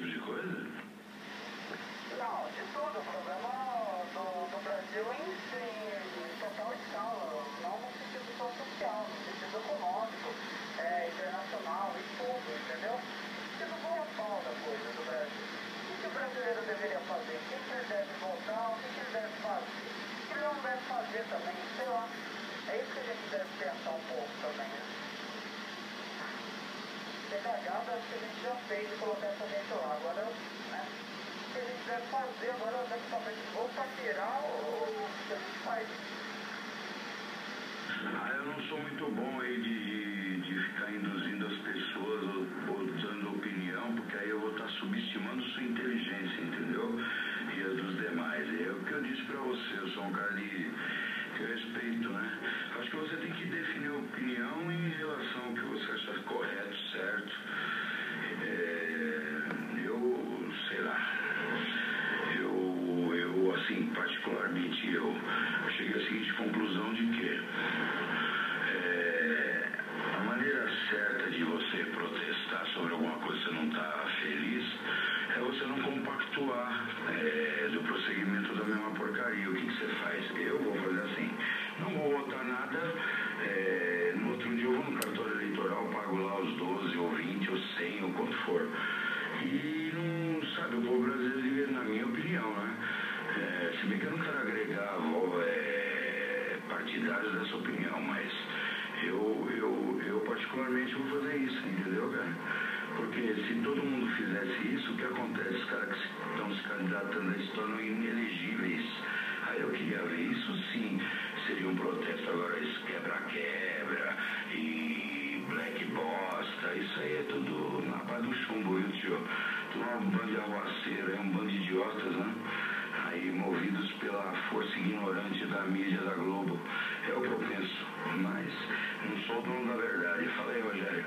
tipo de coisa? Não, de tudo. O problema do, do Brasil em, em total escala, não no sentido só social, no sentido econômico, é, internacional e tudo, entendeu? Tipo boa pau da coisa do Brasil. O que o brasileiro deveria fazer? O que ele deve voltar? O que ele deve fazer? O que ele não deve fazer também? Sei lá. É isso que a gente deve pensar um pouco também, né? Ter cagado acho que a gente já fez de colocar essa gente lá. Agora, né? O que a gente deve fazer agora pra frente? Ou ou o que a gente faz? Ah, eu não sou muito bom aí de, de ficar induzindo as pessoas ou, ou dando opinião, porque aí eu vou estar subestimando sua inteligência, entendeu? E a dos demais. É o que eu disse pra você, eu sou um cara de, que eu respeito, né? Acho seguinte conclusão de que é, a maneira certa de você protestar sobre alguma coisa que você não está feliz é você não compactuar é, do prosseguimento da mesma porcaria. O que, que você faz? Eu vou fazer assim, não vou votar nada, é, no outro dia eu vou no cartório eleitoral, pago lá os 12 ou 20 ou 100 ou quanto for. E não, sabe, o povo brasileiro, na minha opinião, né? É, se bem que eu não quero agregar vou, é, partidários dessa opinião, mas eu, eu, eu particularmente vou fazer isso, entendeu, cara? Porque se todo mundo fizesse isso, o que acontece? Os caras que estão se candidatando aí se tornam inelegíveis. Aí eu queria ver, isso sim seria um protesto. Agora, esse quebra-quebra e black bosta, isso aí é tudo na paz do chumbo, viu, tio? Tudo um bando de arruaceiro, é um bando de idiotas, né? Aí movidos pela força ignorante da mídia da Globo. É o que eu penso, mas não sou dono da verdade. Fala aí, Rogério.